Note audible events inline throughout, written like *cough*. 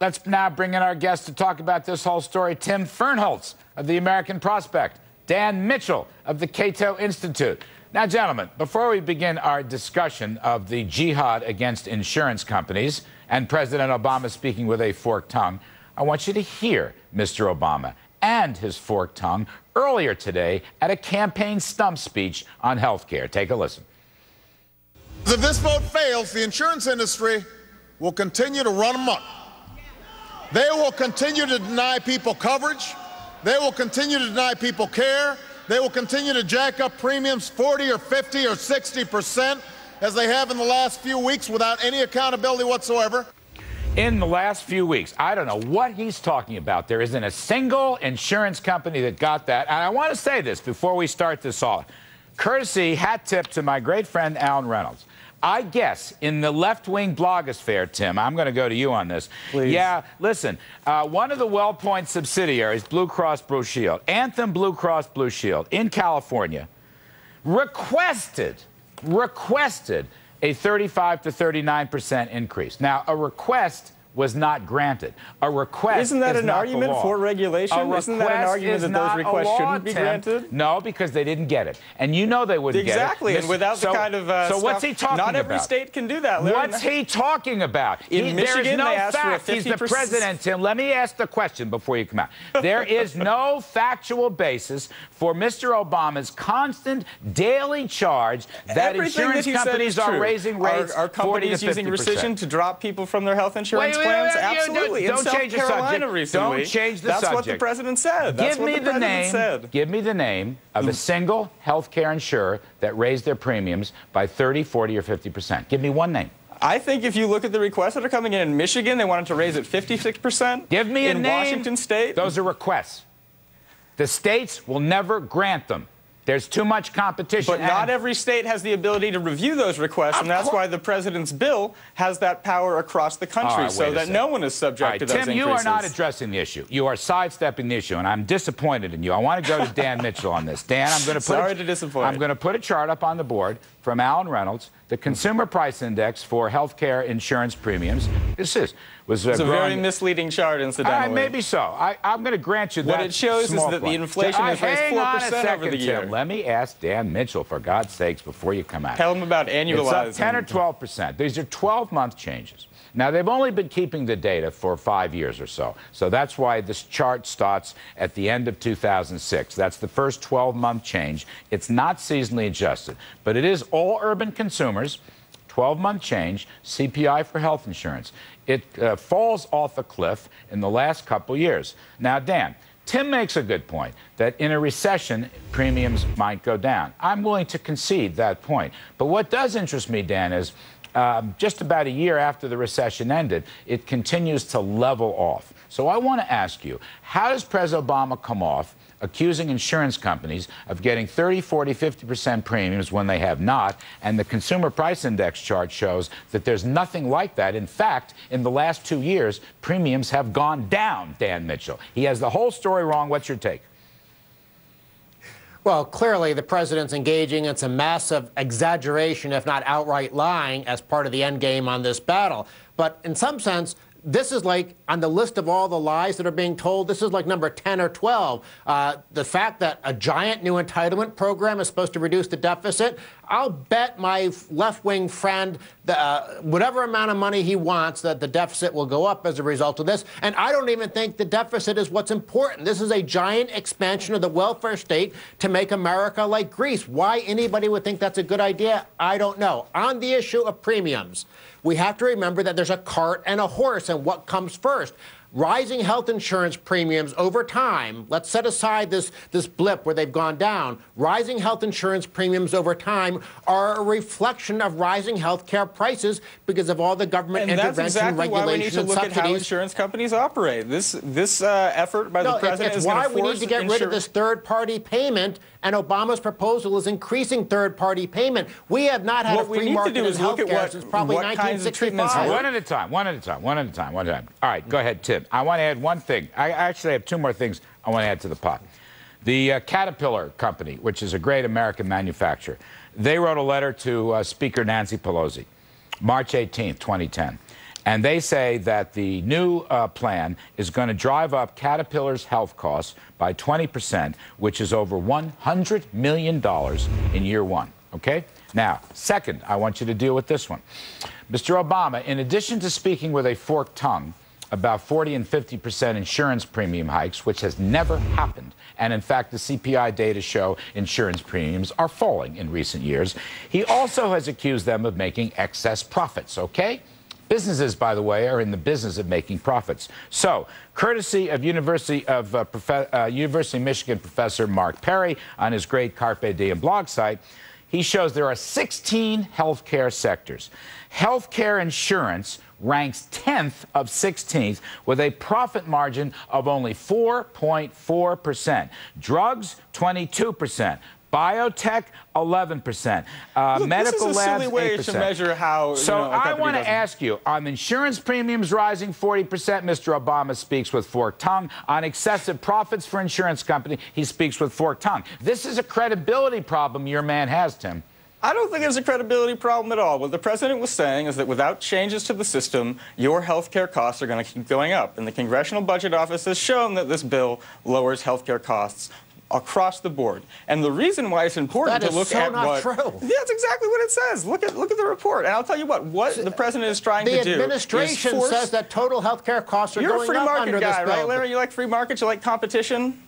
Let's now bring in our guest to talk about this whole story Tim Fernholz of the American Prospect, Dan Mitchell of the Cato Institute. Now, gentlemen, before we begin our discussion of the jihad against insurance companies and President Obama speaking with a forked tongue, I want you to hear Mr. Obama and his forked tongue earlier today at a campaign stump speech on health care. Take a listen. If this vote fails, the insurance industry will continue to run amok. They will continue to deny people coverage. They will continue to deny people care. They will continue to jack up premiums 40 or 50 or 60 percent as they have in the last few weeks without any accountability whatsoever. In the last few weeks, I don't know what he's talking about. There isn't a single insurance company that got that. And I want to say this before we start this off. Courtesy hat tip to my great friend Alan Reynolds. I guess in the left wing blogosphere, Tim, I'm going to go to you on this. Please. Yeah, listen, uh, one of the WellPoint subsidiaries, Blue Cross Blue Shield, Anthem Blue Cross Blue Shield in California, requested, requested a 35 to 39 percent increase. Now, a request was not granted. A request Isn't that is an not argument for regulation? A Isn't that an request argument that not those requests shouldn't be granted? No, because they didn't get it, and you know they wouldn't Exactly, get it. Exactly, and without so, the kind of uh, so what's stuff- he talking Not about? every state can do that. Larry. What's he talking about? In He- Michigan, no they asked for a fact. He's the president, Tim. Let me ask the question before you come out. There *laughs* is no factual basis for Mr. Obama's constant daily charge that Everything insurance that companies are true. raising rates Are, are 40 to companies 50 using rescission to drop people from their health insurance Wait, wait, plans? wait, Absolutely. don't- don't South change the Carolina subject. recently. Don't change the That's what the president said. That's give what me the the, president name. said. Give me the name of a hmm. single health care insurer that raised their premiums by 30, 40, or 50 percent. Give me one name. I think if you look at the requests that are coming in in Michigan, they wanted to raise it 56%. Give me a in name. Washington State. Those are requests. The states will never grant them. There's too much competition. But not every state has the ability to review those requests, and that's why the president's bill has that power across the country, right, so that no one is subject right, to those Tim, increases. you are not addressing the issue. You are sidestepping the issue, and I'm disappointed in you. I want to go to Dan Mitchell on this. Dan, I'm going to put Sorry a, to disappoint. I'm going to put a chart up on the board from Alan Reynolds, the Consumer Price Index for healthcare insurance premiums. This is was uh, It's a very misleading chart, All incidentally. right, maybe so. I, I'm going to grant you that. What it shows is that the inflation Uh, has raised a 4% over the year. Tim. Let me ask Dan Mitchell, for God's sakes, before you come out. Tell him about It's annualizing. up 10 or 12 percent. These are 12 month changes. Now, they've only been keeping the data for five years or so. So that's why this chart starts at the end of 2006. That's the first 12 month change. It's not seasonally adjusted, but it is all urban consumers. 12 month change, CPI for health insurance. It uh, falls off a cliff in the last couple years. Now, Dan, Tim makes a good point that in a recession, premiums might go down. I'm willing to concede that point. But what does interest me, Dan, is um, just about a year after the recession ended, it continues to level off. So I want to ask you how does President Obama come off accusing insurance companies of getting 30, 40, 50% premiums when they have not? And the Consumer Price Index chart shows that there's nothing like that. In fact, in the last two years, premiums have gone down, Dan Mitchell. He has the whole story wrong. What's your take? Well, clearly the president's engaging in some massive exaggeration, if not outright lying, as part of the end game on this battle. But in some sense, this is like on the list of all the lies that are being told, this is like number 10 or 12. Uh, the fact that a giant new entitlement program is supposed to reduce the deficit, I'll bet my left wing friend uh, whatever amount of money he wants that the deficit will go up as a result of this. And I don't even think the deficit is what's important. This is a giant expansion of the welfare state to make America like Greece. Why anybody would think that's a good idea, I don't know. On the issue of premiums, we have to remember that there's a cart and a horse, and what comes first? Rising health insurance premiums over time, let's set aside this, this blip where they've gone down. Rising health insurance premiums over time are a reflection of rising health care prices because of all the government and that's intervention, exactly why we need to and look at how insurance companies operate. This this uh, effort by No, the it's- president it's is going why to we need to get rid of this third-party payment, and Obama's proposal is increasing third-party payment. We have not had What a we free need to market do in is look at healthcare what- since probably what kinds of treatments One at a time, one at a time, one at a time, one at a time. All right, go ahead, Tim. I want to add one thing. I actually have two more things I want to add to the pot. The uh, Caterpillar Company, which is a great American manufacturer, they wrote a letter to uh, Speaker Nancy Pelosi, March 18th, 2010. And they say that the new uh, plan is going to drive up Caterpillar's health costs by 20%, which is over $100 million in year one. Okay? Now, second, I want you to deal with this one. Mr. Obama, in addition to speaking with a forked tongue, about 40 and 50 percent insurance premium hikes, which has never happened. And in fact, the CPI data show insurance premiums are falling in recent years. He also has accused them of making excess profits, okay? Businesses, by the way, are in the business of making profits. So, courtesy of University of uh, uh, University of Michigan professor Mark Perry on his great Carpe Diem blog site, he shows there are 16 healthcare sectors. Healthcare insurance ranks 10th of 16th with a profit margin of only 4.4%. Drugs, 22%. Biotech, 11%. Uh, Look, medical this is a labs, silly way 8%. to measure how. So you know, I want to ask you on insurance premiums rising 40%, Mr. Obama speaks with forked tongue. On excessive profits for insurance company, he speaks with forked tongue. This is a credibility problem your man has, Tim. I don't think there's a credibility problem at all. What the president was saying is that without changes to the system, your health care costs are going to keep going up. And the Congressional Budget Office has shown that this bill lowers health care costs across the board. And the reason why it's important That to look so at not what true. Yeah, *laughs* that's exactly what it says. Look at look at the report. And I'll tell you what, what the president is trying The to do The administration says that total health care costs are You're a going free up market under guy, this bill. right, Larry? You like free markets, you like competition?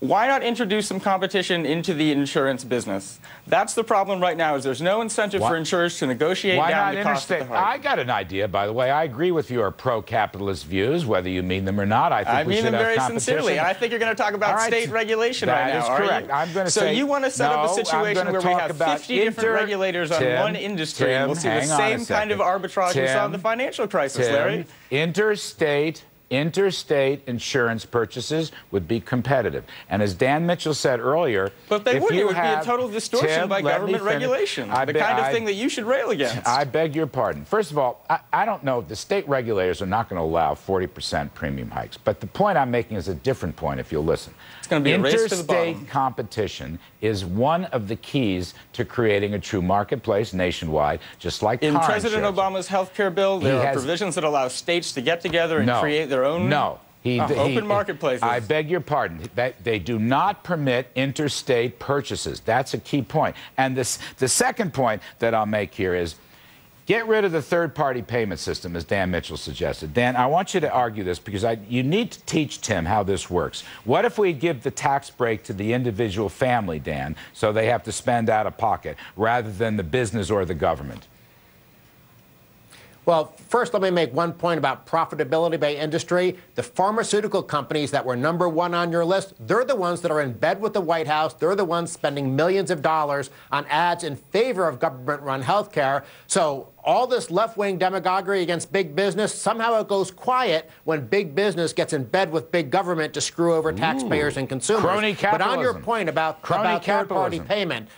Why not introduce some competition into the insurance business? That's the problem right now. Is there's no incentive Why- for insurers to negotiate Why down not the cost of the hike. I got an idea, by the way. I agree with your pro-capitalist views, whether you mean them or not. I think I mean them very sincerely, and I think you're going to talk about right, state regulation that right now. is are correct. I'm going to so say you want to set no, up a situation where we have about 50 different regulators on Tim, one industry, and we'll see the hang on a same kind of arbitrage we saw in the financial crisis, Tim, Larry. Interstate interstate insurance purchases would be competitive. And as Dan Mitchell said earlier, But they you It would be a total distortion Tim, by government regulation, I the be- kind of I- thing that you should rail against. I beg your pardon. First of all, I, I don't know. The state regulators are not going to allow 40% premium hikes. But the point I'm making is a different point if you'll listen. It's be race to the Interstate competition is one of the keys to creating a true marketplace nationwide, just like In President insurance. Obama's health care bill, there He are has- provisions that allow states to get together and no, create their own No. He, Oh, he- open marketplaces. I beg your pardon. That they do not permit interstate purchases. That's a key point. And this, the second point that I'll make here is get rid of the third-party payment system, as Dan Mitchell suggested. Dan, I want you to argue this because I, you need to teach Tim how this works. What if we give the tax break to the individual family, Dan, so they have to spend out of pocket rather than the business or the government? Well, first, let me make one point about profitability by industry. The pharmaceutical companies that were number one on your list, they're the ones that are in bed with the White House. They're the ones spending millions of dollars on ads in favor of government run health care. So, all this left wing demagoguery against big business, somehow it goes quiet when big business gets in bed with big government to screw over taxpayers and consumers. Crony but on your point about, Crony about third party payment,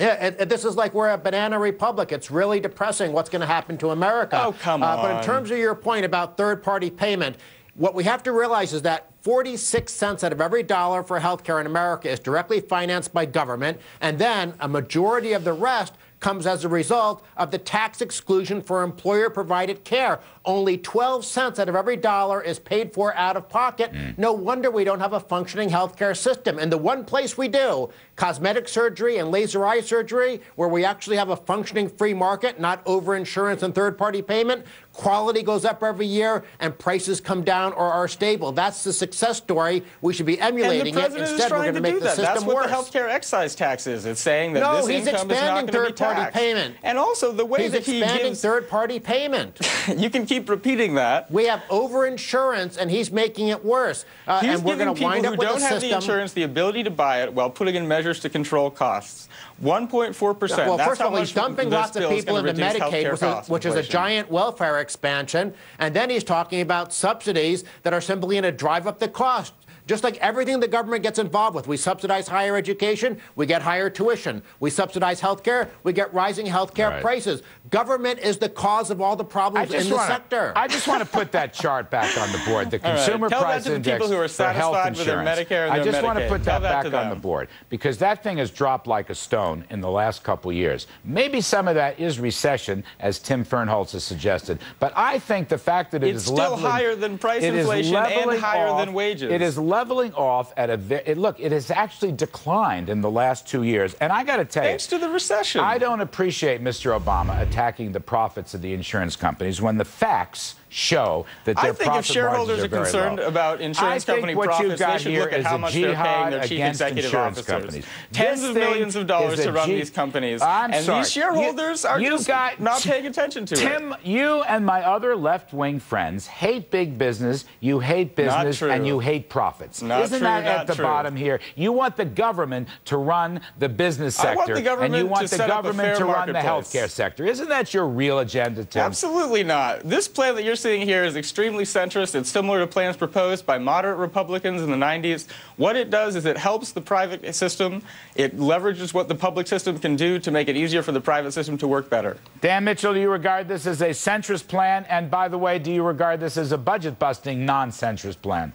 yeah, this is like we're a banana republic. It's really depressing what's going to happen to America. Oh, come Uh, but in terms of your point about third-party payment, what we have to realize is that 46 cents out of every dollar for health care in America is directly financed by government, and then a majority of the rest comes as a result of the tax exclusion for employer-provided care. Only 12 cents out of every dollar is paid for out of pocket. Hmm. No wonder we don't have a functioning healthcare system. And the one place we do, cosmetic surgery and laser eye surgery, where we actually have a functioning free market, not over-insurance and third-party payment, quality goes up every year and prices come down or are stable. That's the success story. We should be And emulating the it. president is Instead, we're trying going to to make do the that. system That's what worse. the healthcare excise tax is. It's saying that No, this he's income is not expanding going to be third-party payment. And also the way He's that he expanding gives, third-party payment. *laughs* you can keep repeating that. We have over-insurance, and he's making it worse. Uh, He's and we're giving people wind who don't have the insurance the ability to buy it while putting in measures to control costs. 1.4 percent. Well, That's first of all, he's dumping lots of people into Medicaid, which, is, which is a giant welfare expansion. And then he's talking about subsidies that are simply going to drive up the cost. Just like everything the government gets involved with. We subsidize higher education, we get higher tuition. We subsidize health care, we get rising health care Right. prices. Government is the cause of all the problems in the wanna, sector. I just want to put that *laughs* chart back on the board. The right. consumer Tell that price to the index people who are for health satisfied with their insurance. Medicare and I their just want to put that that back on the board because that thing has dropped like a stone in the last couple years. Maybe some of that is recession, as Tim Fernholz has suggested, but I think the fact that it It's is still leveling- higher than price inflation and leveling higher off- than wages. It is leveling off at a ve- it, look. It has actually declined in the last two years, and I got to tell Thanks you, to the recession. I don't appreciate Mr. Obama attacking the profits of the insurance companies when the facts show that their I think if shareholders margins are concerned low. about insurance company what profits, you've got they should here look at how much they're paying their chief against executive insurance officers. companies. Tens This of millions of dollars to run these companies. I'm and sorry. these shareholders you, are you just got, not paying attention to Tim, it. Tim, you and my other left-wing friends hate big business. You hate business, and you hate profits. Not Isn't true, that not at the true. bottom here? You want the government to run the business sector, and you want the set up a government to run the healthcare sector. Isn't that your real agenda, Tim? Absolutely not. This plan that you're seeing here is extremely centrist. It's similar to plans proposed by moderate Republicans in the 90s. What it does is it helps the private system. It leverages what the public system can do to make it easier for the private system to work better. Dan Mitchell, do you regard this as a centrist plan? And by the way, do you regard this as a budget busting, non centrist plan?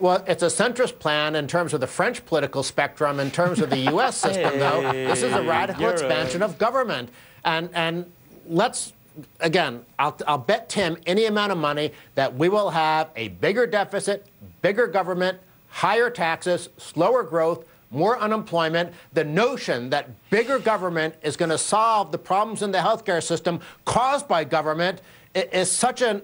Well, it's a centrist plan in terms of the French political spectrum. In terms of the U.S. system, though, this is a radical you're expansion of government. And and let's again, I'll, I'll bet Tim any amount of money that we will have a bigger deficit, bigger government, higher taxes, slower growth. More unemployment. The notion that bigger government is going to solve the problems in the healthcare system caused by government is such a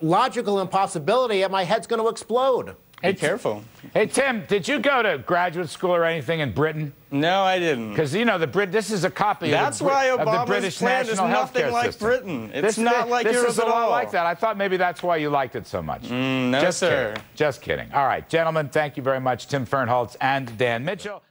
logical impossibility, and my head's going to explode. Be careful. Hey, Tim, did you go to graduate school or anything in Britain? No, I didn't. Because, you know, the Brit. this is a copy That's of, the, why of the Obama's British plan is national nothing like system. Britain. It's This- not like this yours is at all. like that. I thought maybe that's why you liked it so much. Mm, no, Just sir. Kidding. Just kidding. All right, gentlemen, thank you very much. Tim Fernholz and Dan Mitchell.